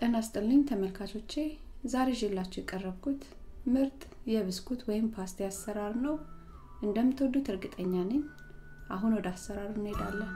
ጤና ይስጥልኝ ተመልካቾቼ ዛሬ ይዤላችሁ የቀረብኩት ምርጥ የብስኩት ወይም ፓስቲ አሰራር ነው። እንደምትወዱት እርግጠኛ ነኝ። አሁን ወደ አሰራሩ እንሄዳለን።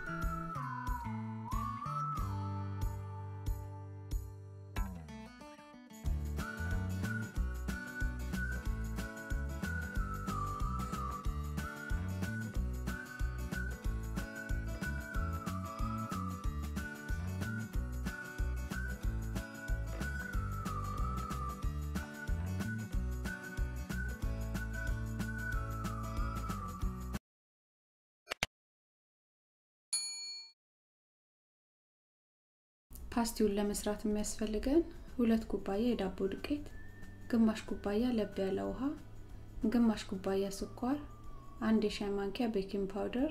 ፓስቲውን ለመስራት የሚያስፈልገን ሁለት ኩባያ የዳቦ ዱቄት፣ ግማሽ ኩባያ ለብ ያለ ውሃ፣ ግማሽ ኩባያ ስኳር፣ አንድ የሻይ ማንኪያ baking powder፣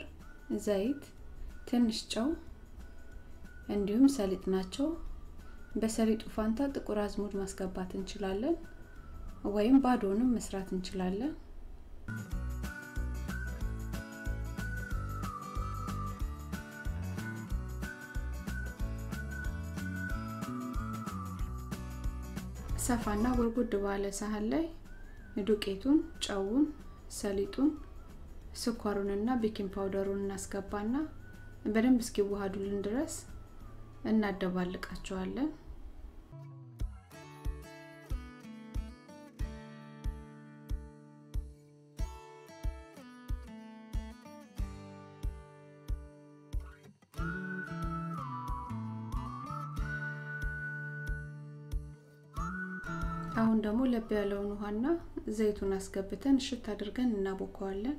ዘይት፣ ትንሽ ጨው እንዲሁም ሰሊጥ ናቸው። በሰሊጡ ፋንታ ጥቁር አዝሙድ ማስገባት እንችላለን፣ ወይም ባዶንም መስራት እንችላለን። ሰፋና ጎድጎድ ባለ ሳህን ላይ ዱቄቱን፣ ጨውን፣ ሰሊጡን፣ ስኳሩንና baking powder ኡን እናስገባና በደንብ እስኪዋሃዱልን ድረስ እናደባልቃቸዋለን። አሁን ደግሞ ለብ ያለውን ውሃና ዘይቱን አስገብተን እሽት አድርገን እናቦከዋለን።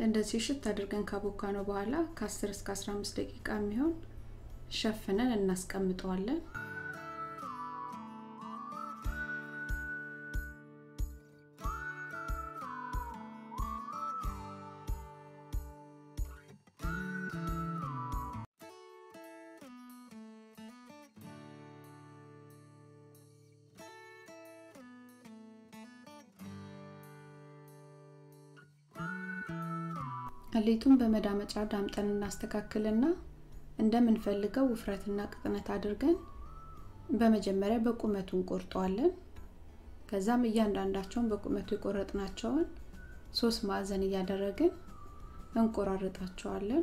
እንደዚህ ሽት አድርገን ካቦካ ነው በኋላ ከ10 እስከ 15 ደቂቃ የሚሆን ሸፍነን እናስቀምጠዋለን። ሊጡን በመዳመጫ ዳምጠን እናስተካክልና እንደምንፈልገው ውፍረትና ቅጥነት አድርገን በመጀመሪያ በቁመቱ እንቆርጠዋለን። ከዛም እያንዳንዳቸውን በቁመቱ የቆረጥናቸውን ሶስት ማዕዘን እያደረግን እንቆራርጣቸዋለን።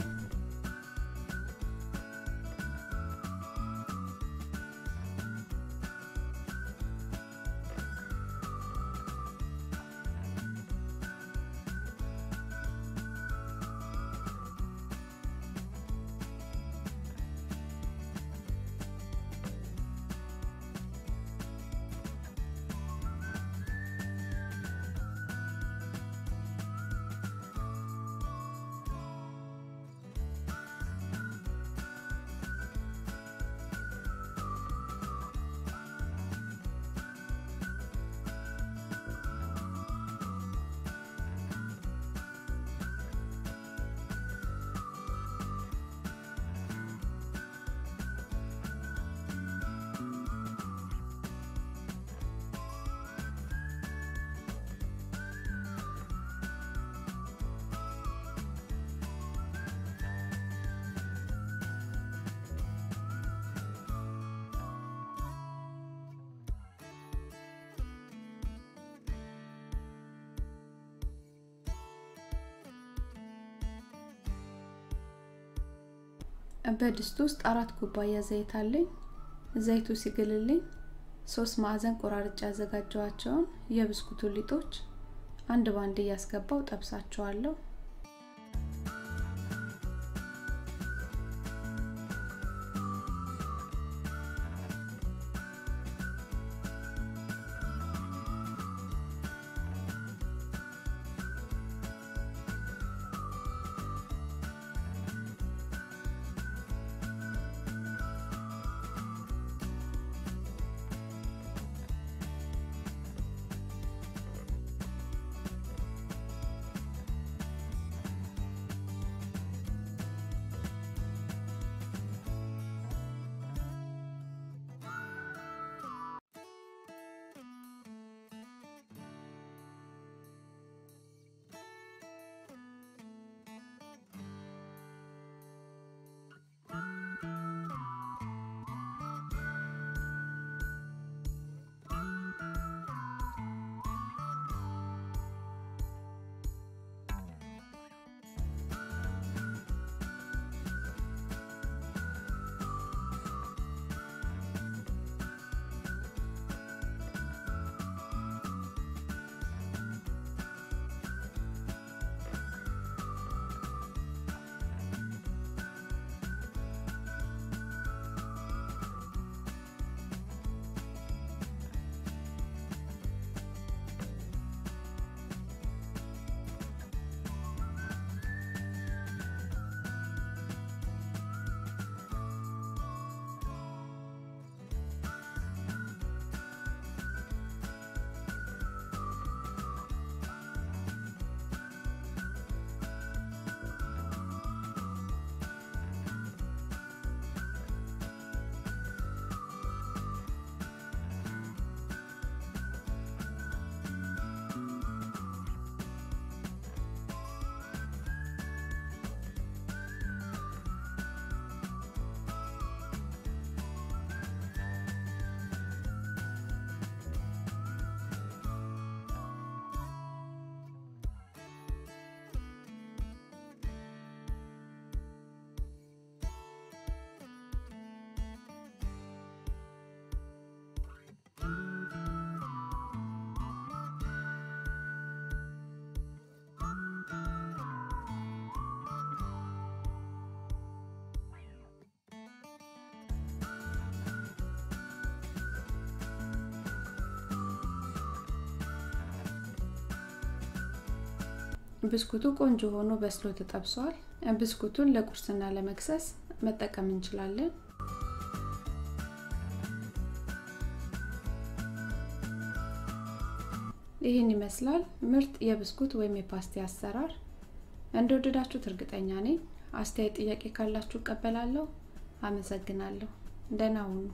በድስት ውስጥ አራት ኩባያ ዘይት አለኝ። ዘይቱ ሲግልልኝ ሶስት ማዕዘን ቆራርጬ ያዘጋጀዋቸውን የብስኩቱ ሊጦች አንድ ባንድ እያስገባው ጠብሳቸዋለሁ። ብስኩቱ ቆንጆ ሆኖ በስሎ ተጠብሷል። ብስኩቱን ለቁርስና ለመክሰስ መጠቀም እንችላለን። ይህን ይመስላል ምርጥ የብስኩት ወይም የፓስቲ አሰራር። እንደወደዳችሁት እርግጠኛ ነኝ። አስተያየት፣ ጥያቄ ካላችሁ እቀበላለሁ። አመሰግናለሁ። ደህና ሁኑ።